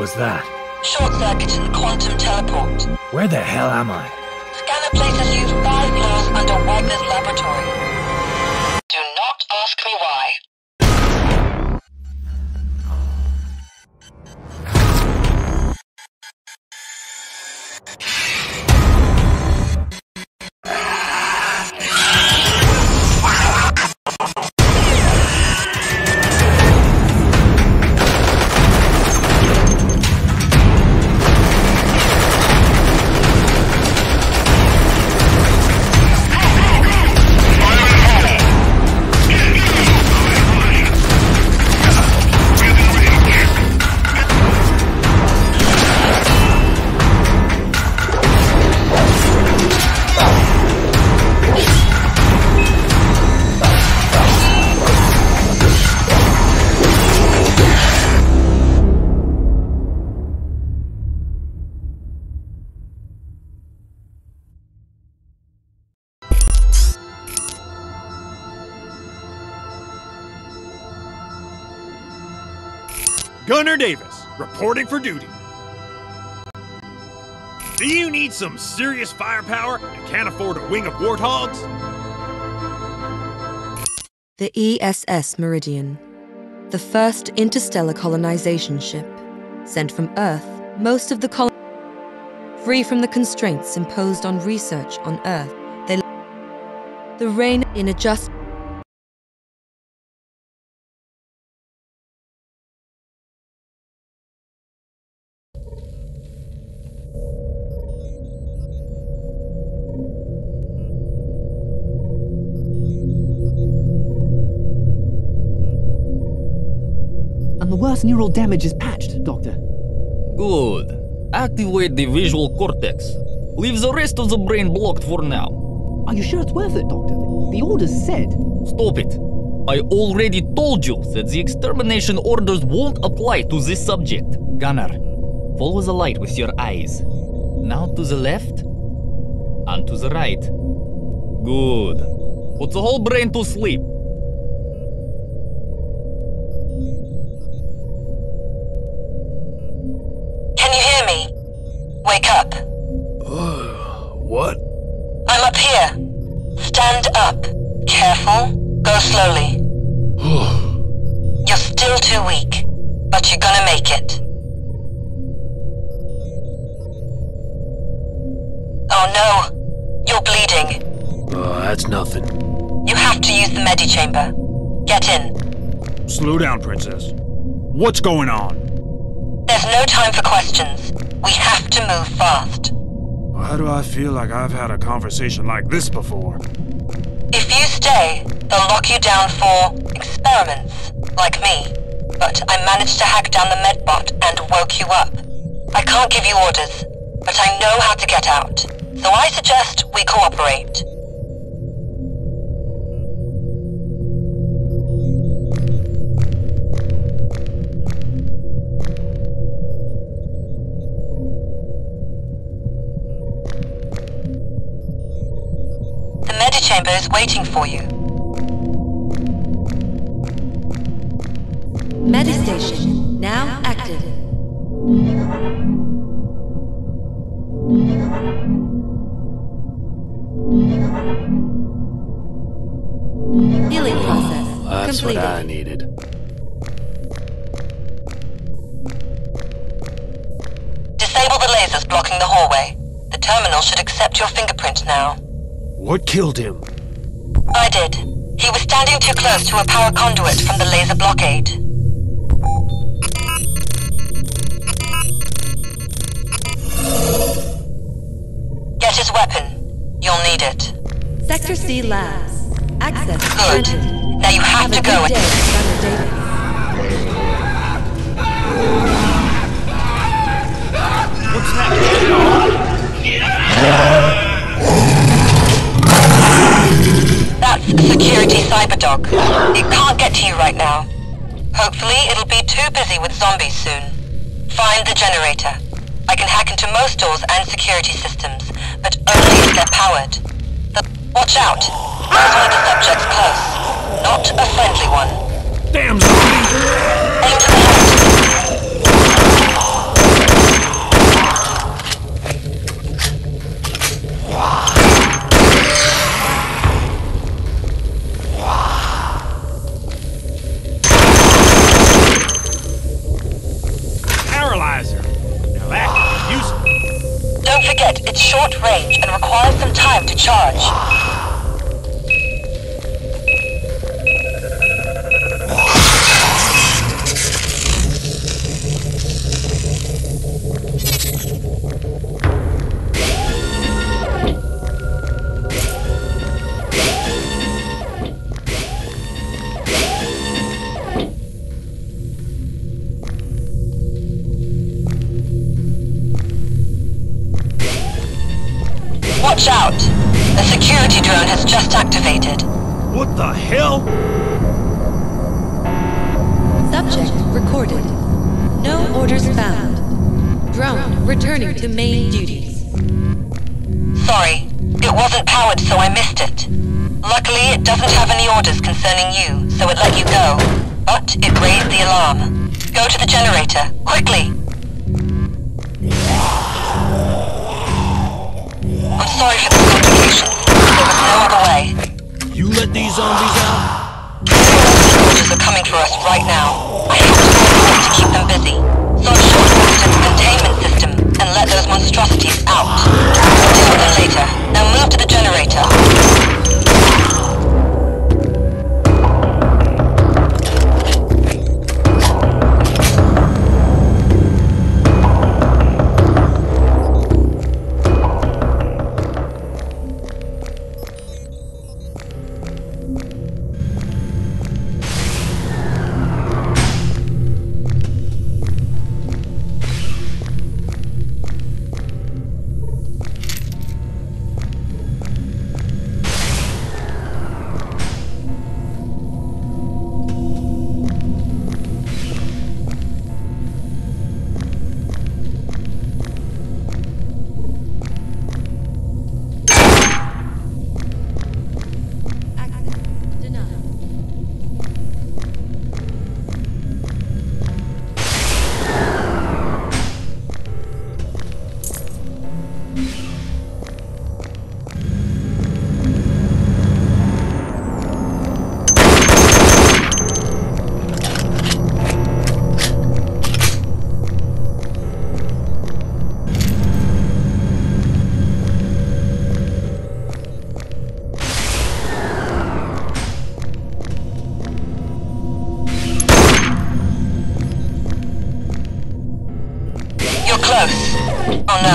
was that? Short circuit in the quantum teleport. Where the hell am I? Scanner places you five floors under Wagner's laboratory. Gunnar Davis, reporting for duty. Do you need some serious firepower and can't afford a wing of warthogs? The ESS Meridian, the first interstellar colonization ship, sent from Earth, most of the colon free from the constraints imposed on research on Earth. They the reign in a just worst neural damage is patched, Doctor. Good. Activate the visual cortex. Leave the rest of the brain blocked for now. Are you sure it's worth it, Doctor? The orders said. Stop it. I already told you that the extermination orders won't apply to this subject. Gunnar, follow the light with your eyes. Now to the left and to the right. Good. Put the whole brain to sleep. Wake up. Oh, what? I'm up here. Stand up. Careful. Go slowly. You're still too weak, but you're gonna make it. Oh no. You're bleeding. Oh, that's nothing. You have to use the medichamber. Get in. Slow down, Princess. What's going on? There's no time for questions. We have to move fast. Why do I feel like I've had a conversation like this before? If you stay, they'll lock you down for experiments, like me. But I managed to hack down the medbot and woke you up. I can't give you orders, but I know how to get out. So I suggest we cooperate. The medichamber is waiting for you. Medistation now active. Healing oh, process That's completed. what I needed. Disable the lasers blocking the hallway. The terminal should accept your fingerprint now. What killed him? I did. He was standing too close to a power conduit from the laser blockade. Get his weapon. You'll need it. Sector C Labs. Access Good. granted. Now you have Have a to good go. day, Gunnar Davis. That's security cyberdog. It can't get to you right now. Hopefully, it'll be too busy with zombies soon. Find the generator. I can hack into most doors and security systems, but only if they're powered. The watch out. There's one of the subjects close. Not a friendly one. Damn zombie! Aim to the it's short range and requires some time to charge. Watch out! The security drone has just activated. What the hell? Subject recorded. No orders found. Drone returning to main duties. Sorry, it wasn't powered so I missed it. Luckily, it doesn't have any orders concerning you, so it let you go. But it raised the alarm. Go to the generator, quickly! Sorry for the complications. There was no other way. You let these zombies out? Soldiers are coming for us right now. I have to to keep them busy. So I've short-circuited the containment system and let those monstrosities out. I'll deal with them later. Now move to the generator.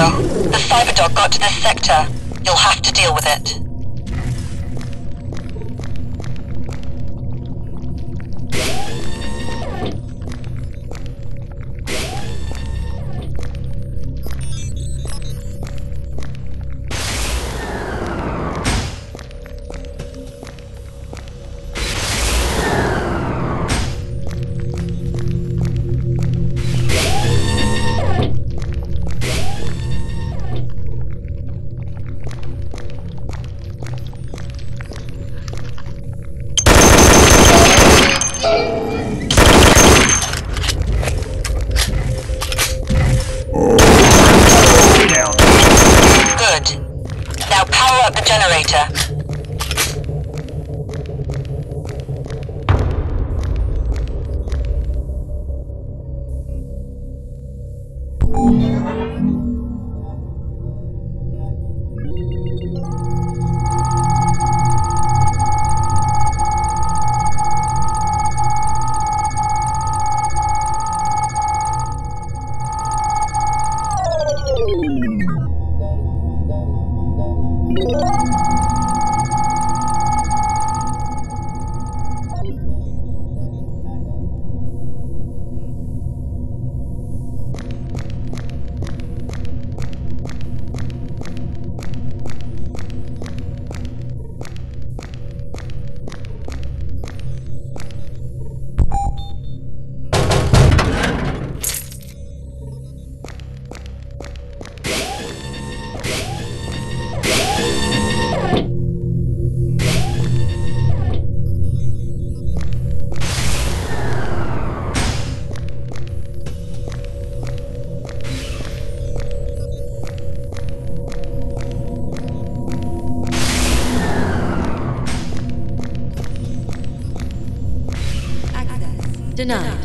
The Cyberdog got to this sector. You'll have to deal with it. Denied.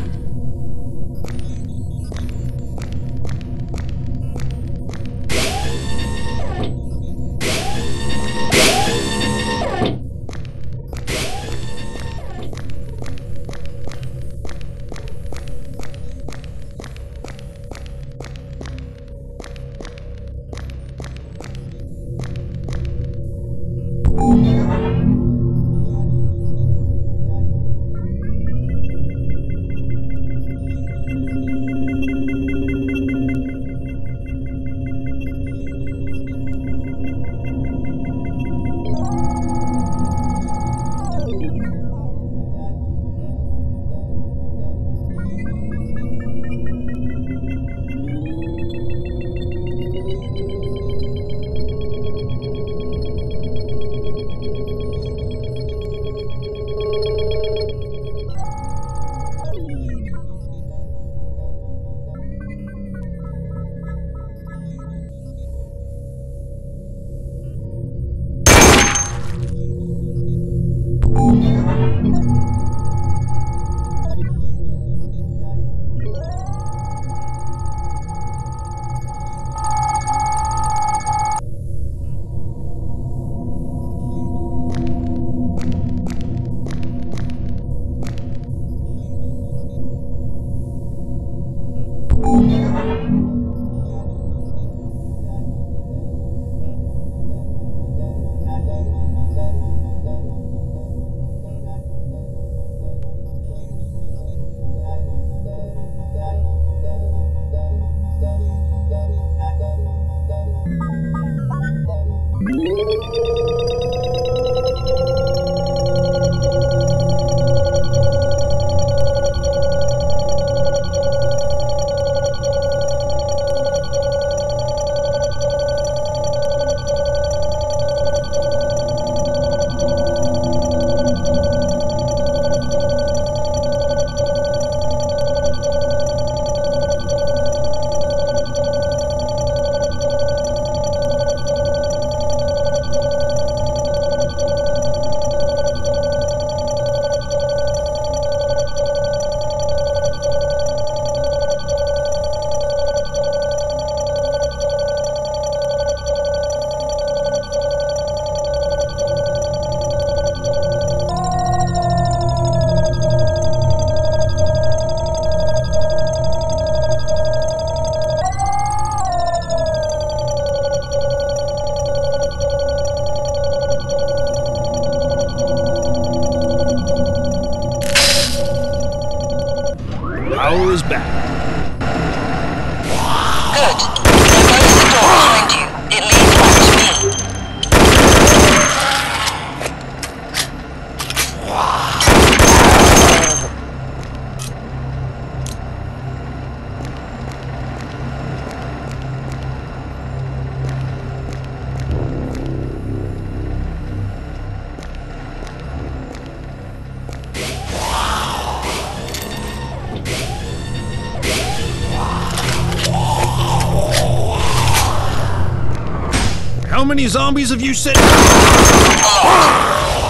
Many zombies have you said? A lot.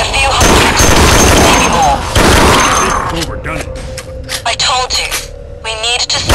A few hundred. Maybe more. They've overdone it. I told you. We need to